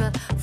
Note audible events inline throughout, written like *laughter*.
我。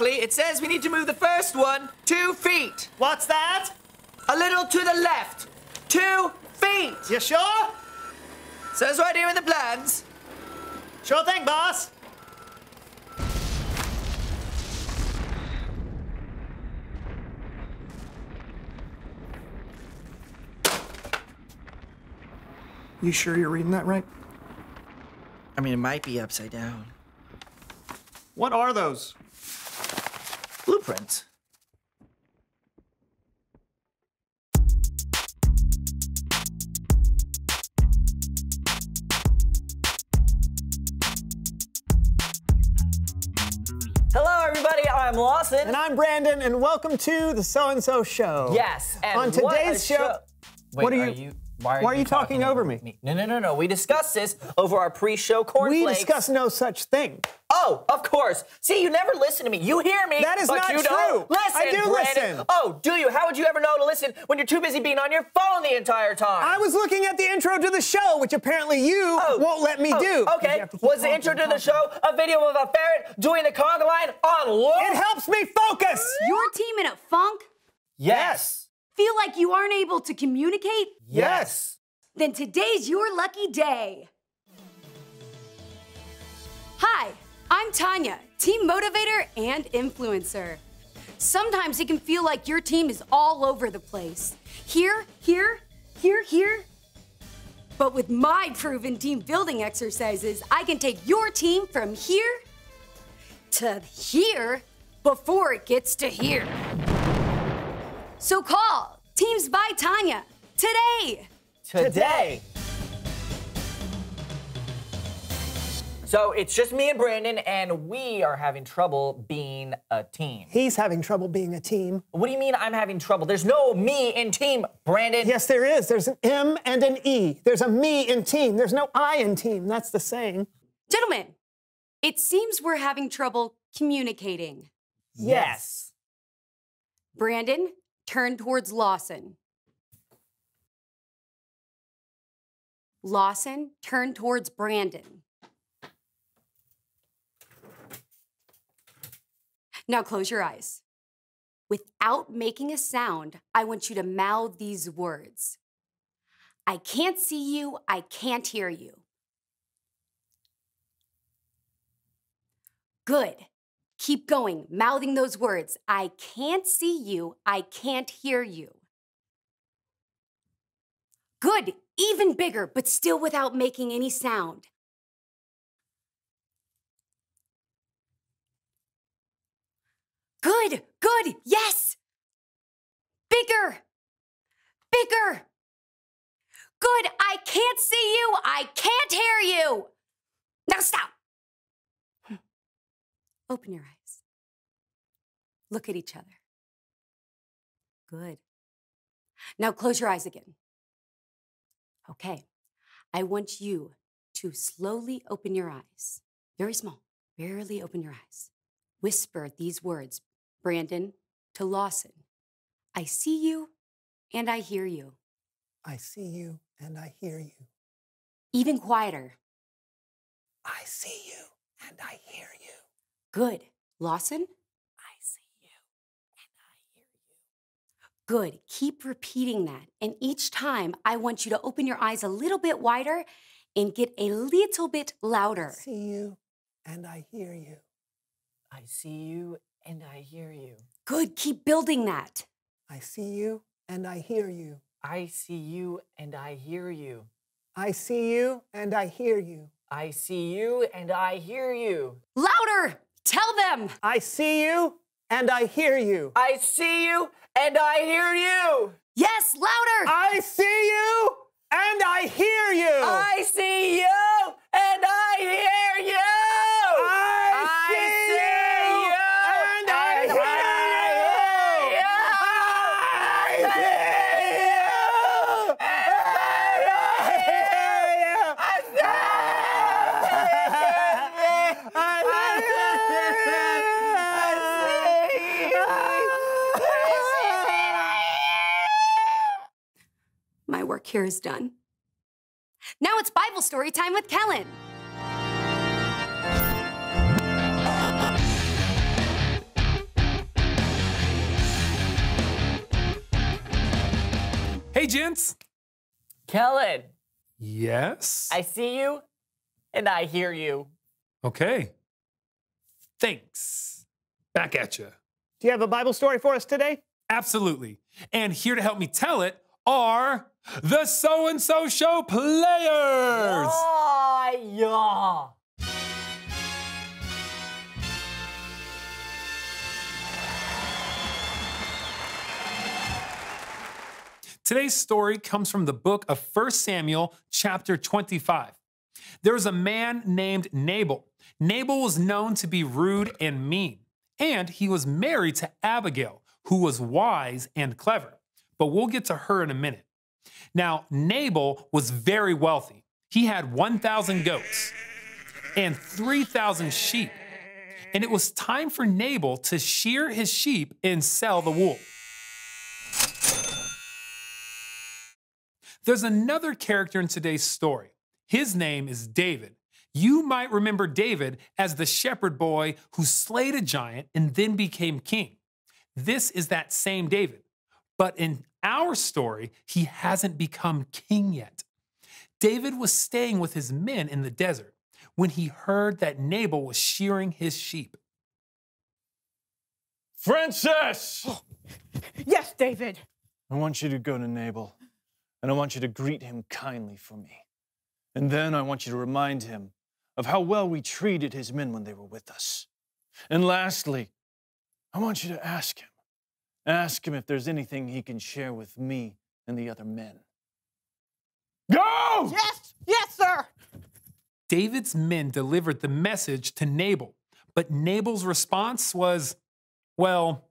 Correctly, it says we need to move the first one two feet. What's that? A little to the left. Two feet. You sure? Says right here in the plans. Sure thing, boss. You sure you're reading that right? I mean, it might be upside down. What are those? Blueprints. Hello, everybody. I'm Lawson. And I'm Brandon, and welcome to the So and So Show. yes. And On today's show- Wait, What are are you- you? Why are, why are you talking over me? No, no, no, no. We discussed this over our pre-show cornflakes. We discuss no such thing. Oh, of course. See, you never listen to me. You hear me, That is but not you don't true. listen. I do Brandon. listen. Oh, do you? How would you ever know to listen when you're too busy being on your phone the entire time? I was looking at the intro to the show, which apparently you Oh. won't let me Oh, do. Okay. You have to keep Was the intro to the show a video of a ferret doing the conga line on loop? It helps me focus. Your team in a funk? Yes. Feel like you aren't able to communicate? Yes. Then today's your lucky day. Hi, I'm Tanya, team motivator and influencer. Sometimes it can feel like your team is all over the place. Here, here, here, here. But with my proven team building exercises, I can take your team from here to here before it gets to here. So call Teams by Tanya today. Today. So it's just me and Brandon, and we are having trouble being a team. He's having trouble being a team. What do you mean I'm having trouble? There's no me in team, Brandon. Yes, there is. There's an M and an E. There's a me in team. There's no I in team. That's the saying. Gentlemen, it seems we're having trouble communicating. Yes. Brandon, turn towards Lawson. Lawson, turn towards Brandon. Now close your eyes. Without making a sound, I want you to mouth these words I can't see you, I can't hear you. Good. Keep going, mouthing those words. I can't see you. I can't hear you. Good. Even bigger, but still without making any sound. Good. Good. Yes. Bigger. Bigger. Good. I can't see you. I can't hear you. Now stop. Open your eyes. Look at each other. Good. Now close your eyes again. Okay. I want you to slowly open your eyes. Very small. Barely open your eyes. Whisper these words, Brandon, to Lawson. I see you and I hear you. I see you and I hear you. Even quieter. I see you and I hear you. Good. Lawson? I see you and I hear you. Good. Keep repeating that. And each time, I want you to open your eyes a little bit wider and get a little bit louder. I see you and I hear you. I see you and I hear you. Good. Keep building that. I see you and I hear you. I see you and I hear you. I see you and I hear you. I see you and I hear you. Louder! Tell them! I see you and I hear you. I see you and I hear you. Yes, louder! I see you and I hear you. I see you and I hear you. I see you and I hear you. I see you and I hear you. My work here is done. Now it's Bible story time with Kellen. Hey, gents. Kellen, Yes. I see you and I hear you. okay. Thanks. Back at you. Do you have a Bible story for us today? Absolutely. And here to help me tell it are the So and So Show players. Ah, yeah. Today's story comes from the book of 1 Samuel, chapter 25. There was a man named Nabal. Nabal was known to be rude and mean, and he was married to Abigail, who was wise and clever. But we'll get to her in a minute. Now, Nabal was very wealthy. He had 1,000 goats and 3,000 sheep. And it was time for Nabal to shear his sheep and sell the wool. There's another character in today's story. His name is David. You might remember David as the shepherd boy who slayed a giant and then became king. This is that same David. But in our story, he hasn't become king yet. David was staying with his men in the desert when he heard that Nabal was shearing his sheep. Francis! Oh. Yes, David. I want you to go to Nabal, and I want you to greet him kindly for me. And then I want you to remind him of how well we treated his men when they were with us. And lastly, I want you to ask him. Ask him if there's anything he can share with me and the other men. Go! Yes, yes, sir. David's men delivered the message to Nabal, but Nabal's response was, well,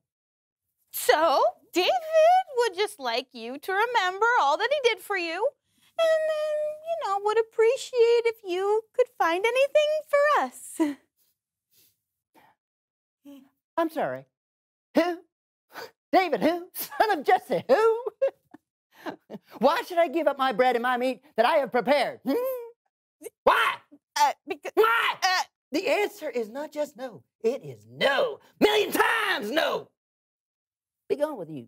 So, David would just like you to remember all that he did for you, and then, you know, would appreciate if you could find anything for us. I'm sorry. Who? David who? *laughs* Son of Jesse who? *laughs* Why should I give up my bread and my meat that I have prepared? Hmm? *laughs* Why? Uh, because, Why? uh, The answer is not just no. It is no. Million times no. Be gone with you.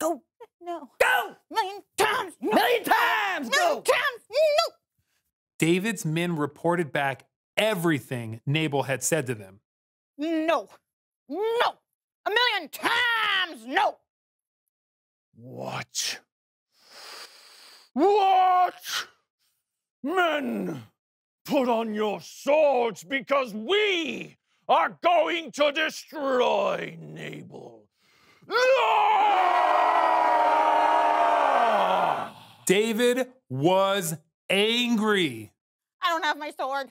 Go. no. Go. Million times, no. Million times Million times, no. David's men reported back everything Nabal had said to them. No. No. A million times, no. What? What? Men, put on your swords because we are going to destroy Nabal. Ah! David was angry. I don't have my sword.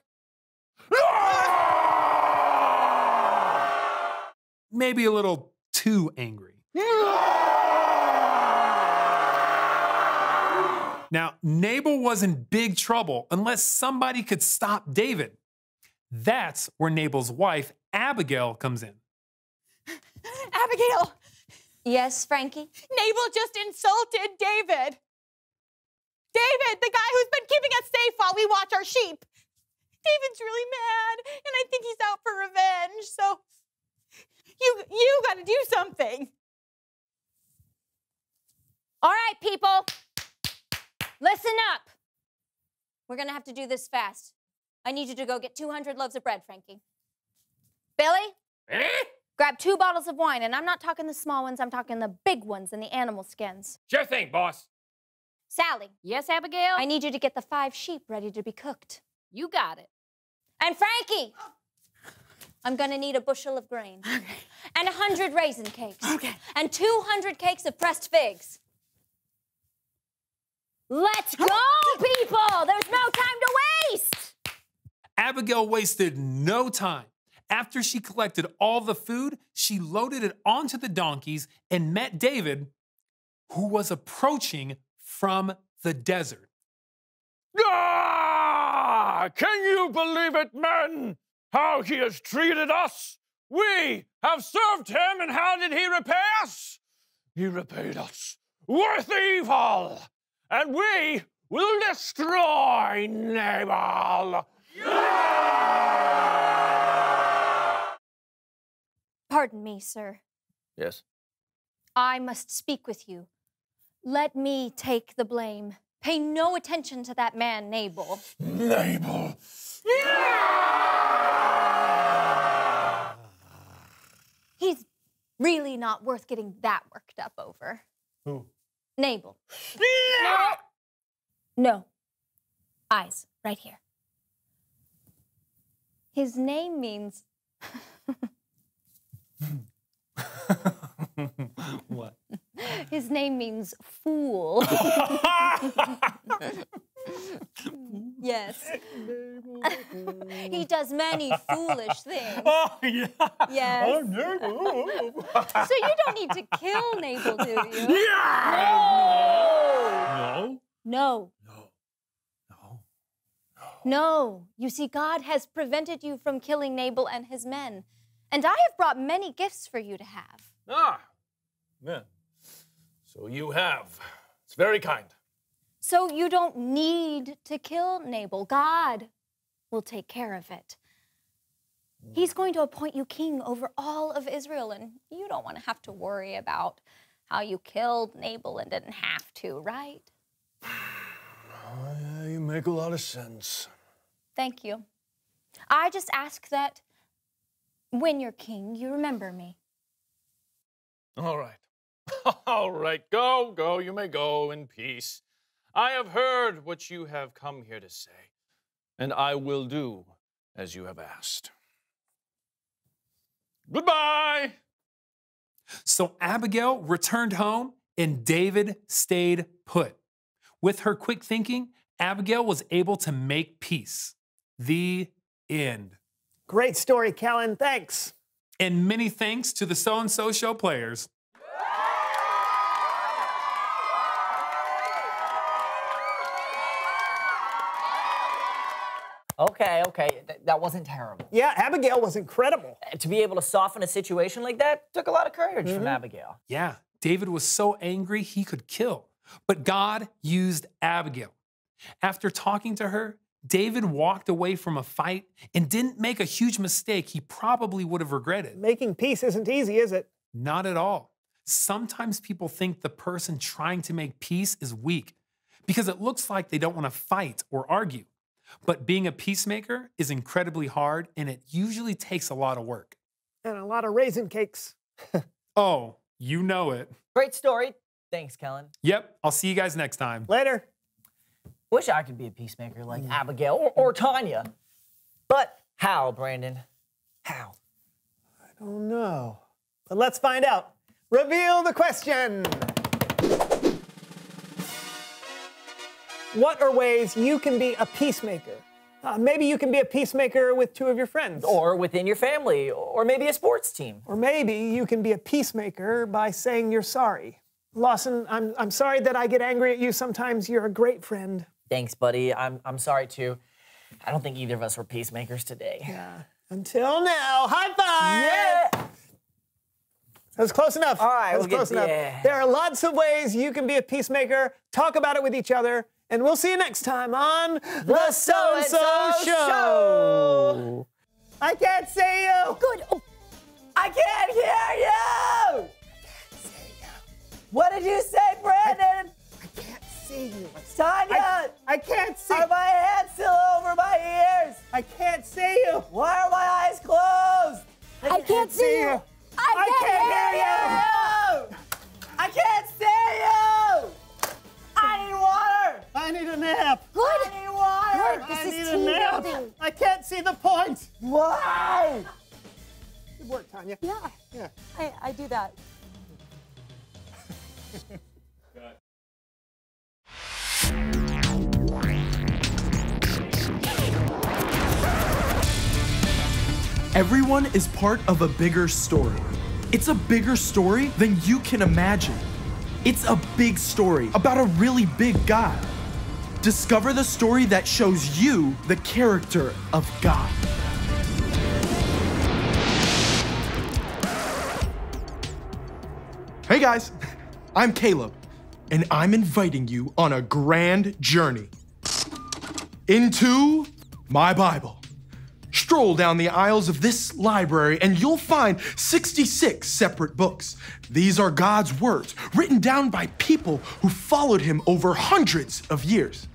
Maybe a little too angry. Now, Nabal was in big trouble unless somebody could stop David. That's where Nabal's wife, Abigail, comes in. *laughs* Abigail, Yes, Frankie? Nabal just insulted David. David, the guy who's been keeping us safe while we watch our sheep. David's really mad, and I think he's out for revenge. So you you got to do something. All right, people. Listen up. We're going to have to do this fast. I need you to go get 200 loaves of bread, Frankie. Billy? Eh? Grab two bottles of wine, and I'm not talking the small ones, I'm talking the big ones and the animal skins. Sure thing, boss. Sally, Yes, Abigail? I need you to get the five sheep ready to be cooked. you got it. And Frankie, oh. I'm gonna need a bushel of grain. And a hundred raisin cakes. Okay. And 200 cakes of pressed figs. Let's go, people! There's no time to waste! Abigail wasted no time. After she collected all the food, she loaded it onto the donkeys and met David, who was approaching from the desert. Ah! Can you believe it, men? How he has treated us? We have served him, and how did he repay us? He repaid us with evil, and we will destroy Nabal. Pardon me, sir. Yes. I must speak with you. Let me take the blame. Pay no attention to that man, Nabal. Nabal. He's really not worth getting that worked up over. Who? Nabal. No. No. Eyes, right here. His name means *laughs* what? *laughs* his name means fool. *laughs* yes. *laughs* he does many foolish things. *laughs* Oh, yeah. Yes. Nabal. So you don't need to kill Nabal, do you? Yeah! No. No. No. No. No. You see, God has prevented you from killing Nabal and his men. And I have brought many gifts for you to have. Ah. Yeah. So you have. It's very kind. So you don't need to kill Nabal. God will take care of it. He's hmm. going to appoint you king over all of Israel, and you don't want to have to worry about how you killed Nabal and didn't have to, right? Oh, yeah, you make a lot of sense. Thank you. I just ask that when you're king, you remember me. All right. *laughs* All right. Go, go. You may go in peace. I have heard what you have come here to say, and I will do as you have asked. Goodbye. So Abigail returned home and David stayed put. With her quick thinking, Abigail was able to make peace. The end. Great story, Kellen. Thanks. And many thanks to the So and So Show players. Okay, okay, th- that wasn't terrible. Yeah, Abigail was incredible. Uh, to be able to soften a situation like that took a lot of courage from mm-hmm. Abigail. Yeah, David was so angry he could kill. But God used Abigail. After talking to her, David walked away from a fight and didn't make a huge mistake he probably would have regretted. Making peace isn't easy, is it? Not at all. Sometimes people think the person trying to make peace is weak because it looks like they don't want to fight or argue. But being a peacemaker is incredibly hard and it usually takes a lot of work. And a lot of raisin cakes. *laughs* Oh, you know it. Great story. Thanks, Kellen. Yep, I'll see you guys next time. Later. Wish I could be a peacemaker like mm. Abigail or, or Tanya. But how, Brandon? How? I don't know. But let's find out. Reveal the question. What are ways you can be a peacemaker? Uh, maybe you can be a peacemaker with two of your friends. Or within your family, or maybe a sports team. Or maybe you can be a peacemaker by saying you're sorry. Lawson, I'm, I'm sorry that I get angry at you sometimes. You're a great friend. Thanks, buddy. I'm, I'm sorry too. I don't think either of us were peacemakers today. Yeah. Until now, high five! Yeah. That was close enough. All right, that was we'll get- close enough. yeah. There are lots of ways you can be a peacemaker. Talk about it with each other, and we'll see you next time on the So and So So-and-so Show. I can't see you. Good. Oh, I can't hear you! I can't see you. What did you say, Brandon? I can't see you. Tanya! I can't see. Are my hands still over my ears? I can't see you. Why are my eyes closed? I can't see you. I can't hear you. Need a nap. Good. I need water! Good. This I is need a team nap. building. I can't see the point. Why? Good work, Tanya. Yeah, Yeah. I, I do that. Everyone is part of a bigger story. It's a bigger story than you can imagine. It's a big story about a really big God. Discover the story that shows you the character of God. Hey guys, *laughs* I'm Caleb, and I'm inviting you on a grand journey into my Bible. Stroll down the aisles of this library and you'll find 66 separate books. These are God's words, written down by people who followed him over hundreds of years.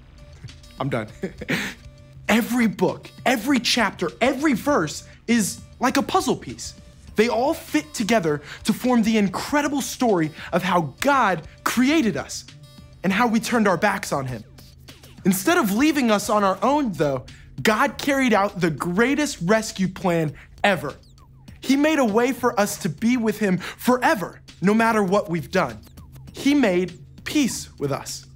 I'm done. *laughs* every book, every chapter, every verse is like a puzzle piece. They all fit together to form the incredible story of how God created us and how we turned our backs on him. Instead of leaving us on our own, though, God carried out the greatest rescue plan ever. He made a way for us to be with Him forever, no matter what we've done. He made peace with us.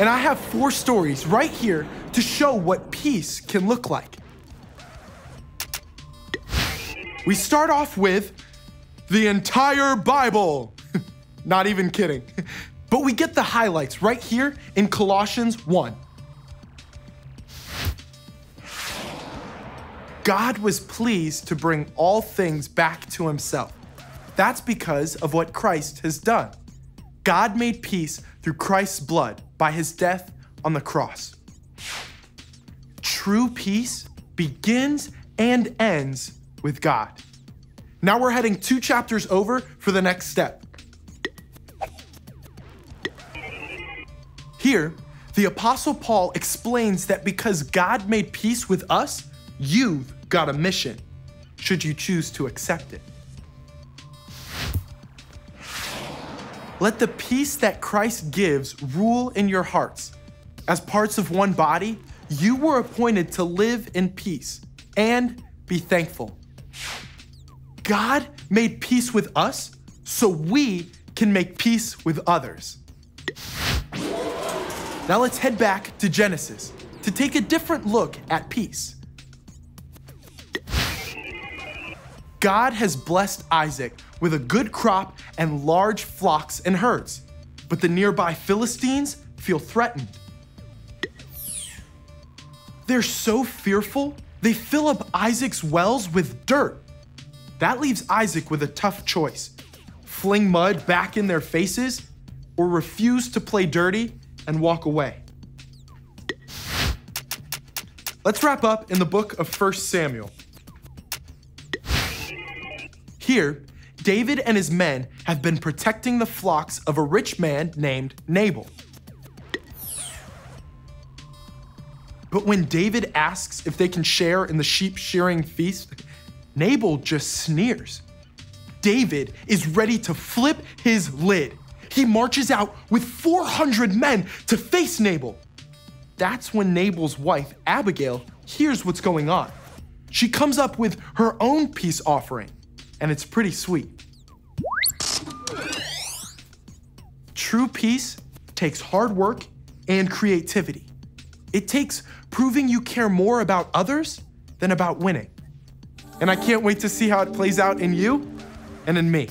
And I have four stories right here to show what peace can look like. We start off with the entire Bible. *laughs* Not even kidding. *laughs* But we get the highlights right here in Colossians 1. God was pleased to bring all things back to himself. That's because of what Christ has done. God made peace through Christ's blood by his death on the cross. True peace begins and ends with God. Now we're heading two chapters over for the next step. Here, the Apostle Paul explains that because God made peace with us, you've got a mission, should you choose to accept it. Let the peace that Christ gives rule in your hearts. As parts of one body, you were appointed to live in peace and be thankful. God made peace with us so we can make peace with others. Now let's head back to Genesis to take a different look at peace. God has blessed Isaac with a good crop and large flocks and herds, but the nearby Philistines feel threatened. They're so fearful, they fill up Isaac's wells with dirt. That leaves Isaac with a tough choice fling mud back in their faces or refuse to play dirty and walk away. Let's wrap up in the book of 1 Samuel. Here, David and his men have been protecting the flocks of a rich man named Nabal. But when David asks if they can share in the sheep shearing feast, Nabal just sneers. David is ready to flip his lid. He marches out with 400 men to face Nabal. That's when Nabal's wife, Abigail, hears what's going on. She comes up with her own peace offering, and it's pretty sweet. True peace takes hard work and creativity. It takes proving you care more about others than about winning. And I can't wait to see how it plays out in you and in me.